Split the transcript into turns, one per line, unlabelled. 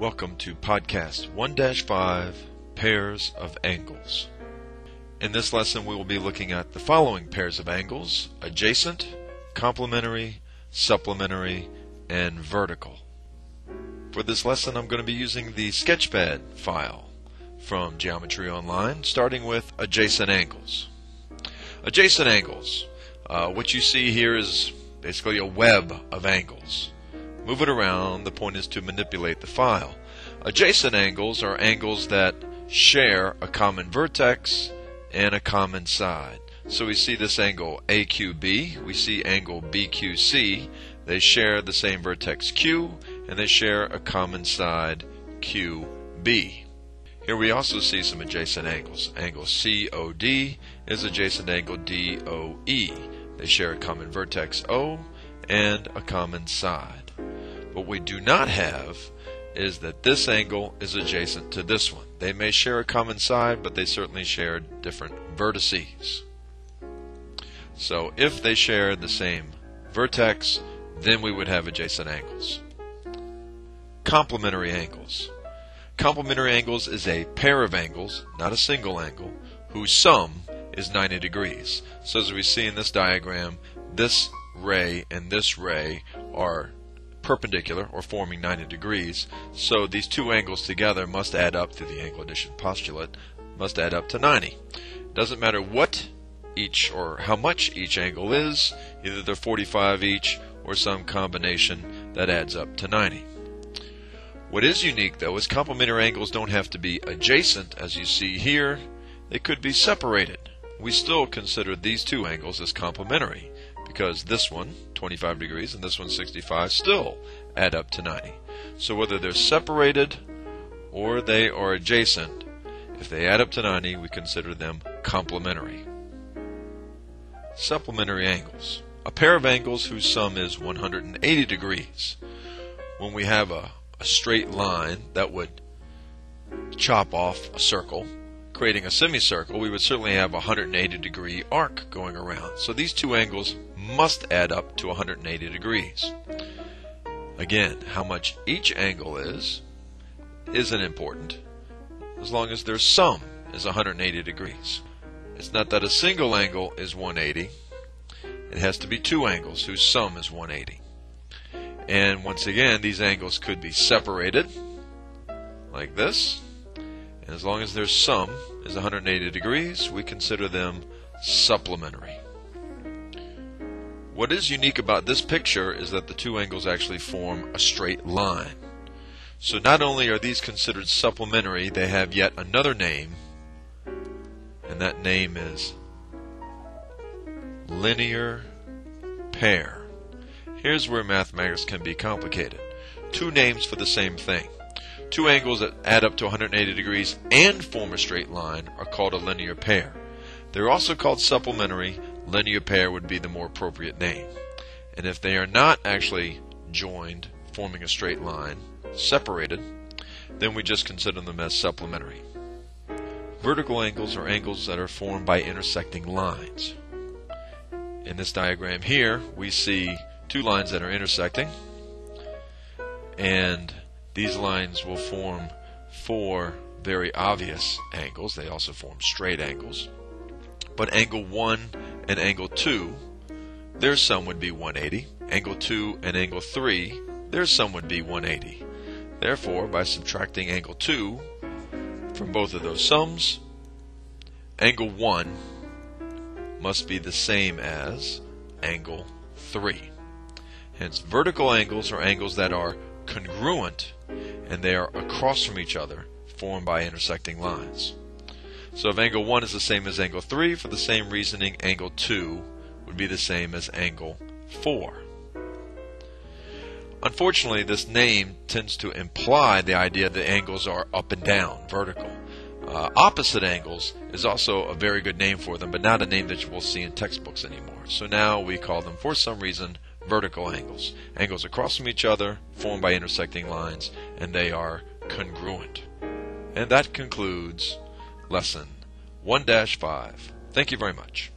Welcome to podcast 1 5 Pairs of Angles. In this lesson, we will be looking at the following pairs of angles adjacent, complementary, supplementary, and vertical. For this lesson, I'm going to be using the Sketchpad file from Geometry Online, starting with adjacent angles. Adjacent angles. Uh, what you see here is basically a web of angles. Move it around, the point is to manipulate the file. Adjacent angles are angles that share a common vertex and a common side. So we see this angle AQB, we see angle BQC. They share the same vertex Q and they share a common side QB. Here we also see some adjacent angles. Angle COD is adjacent angle DOE. They share a common vertex O and a common side. What we do not have is that this angle is adjacent to this one. They may share a common side, but they certainly share different vertices. So if they share the same vertex, then we would have adjacent angles. Complementary angles. Complementary angles is a pair of angles, not a single angle, whose sum is 90 degrees. So as we see in this diagram, this ray and this ray are perpendicular or forming 90 degrees. So these two angles together must add up to the angle addition postulate, must add up to 90. Doesn't matter what each or how much each angle is, either they're 45 each or some combination that adds up to 90. What is unique though is complementary angles don't have to be adjacent as you see here, they could be separated. We still consider these two angles as complementary because this one, 25 degrees, and this one, 65, still add up to 90. So whether they're separated or they are adjacent, if they add up to 90, we consider them complementary. Supplementary angles. A pair of angles whose sum is 180 degrees. When we have a a straight line that would chop off a circle, creating a semicircle, we would certainly have a 180 degree arc going around. So these two angles must add up to 180 degrees. Again, how much each angle is isn't important as long as their sum is 180 degrees. It's not that a single angle is 180. It has to be two angles whose sum is 180. And once again, these angles could be separated like this. And as long as their sum is 180 degrees, we consider them supplementary. What is unique about this picture is that the two angles actually form a straight line. So not only are these considered supplementary, they have yet another name, and that name is linear pair. Here's where mathematics can be complicated. Two names for the same thing. Two angles that add up to 180 degrees and form a straight line are called a linear pair. They're also called supplementary. Linear pair would be the more appropriate name. And if they are not actually joined, forming a straight line, separated, then we just consider them as supplementary. Vertical angles are angles that are formed by intersecting lines. In this diagram here, we see two lines that are intersecting. And these lines will form four very obvious angles. They also form straight angles. But angle 1 and angle 2, their sum would be 180. Angle 2 and angle 3, their sum would be 180. Therefore, by subtracting angle 2 from both of those sums, angle 1 must be the same as angle 3. Hence, vertical angles are angles that are congruent and they are across from each other, formed by intersecting lines. So if angle 1 is the same as angle 3, for the same reasoning, angle 2 would be the same as angle 4. Unfortunately, this name tends to imply the idea that angles are up and down, vertical. Uh, opposite angles is also a very good name for them, but not a name that you will see in textbooks anymore. So now we call them, for some reason, vertical angles. Angles across from each other, formed by intersecting lines, and they are congruent. And that concludes lesson 1 5. Thank you very much.